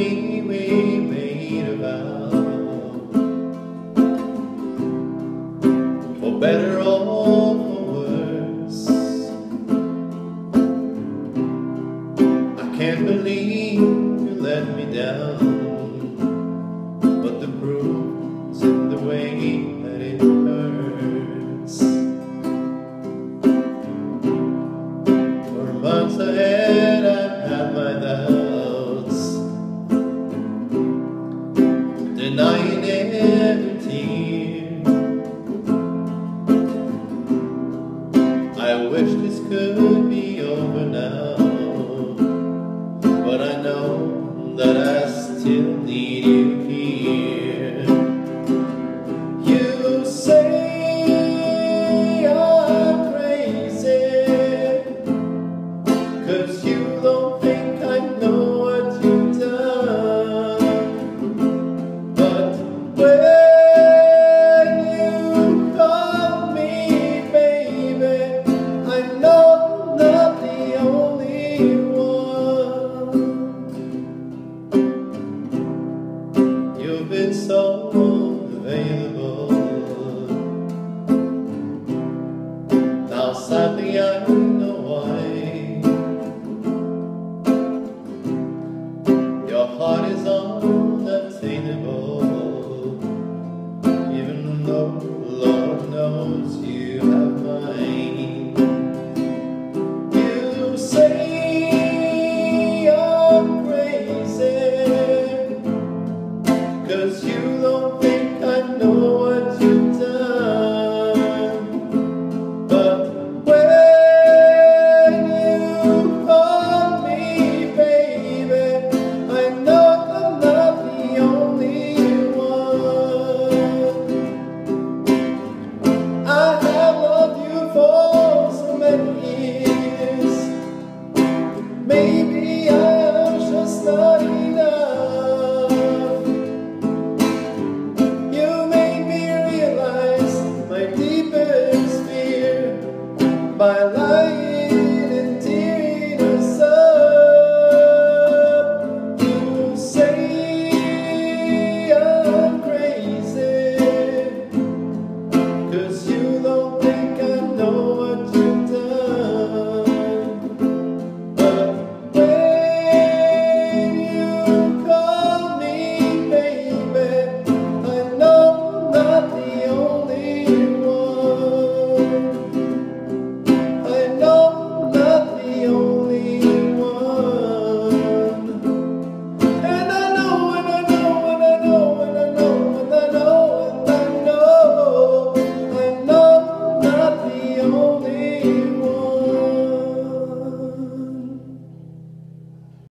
Me, we made a vow. For better or for worse. I can't believe you let me down. Denying every tear. I wish this could be over now, but I know that I still need you here. You say I'm crazy. Cause you don't so. Now sadly I know why. Your heart is on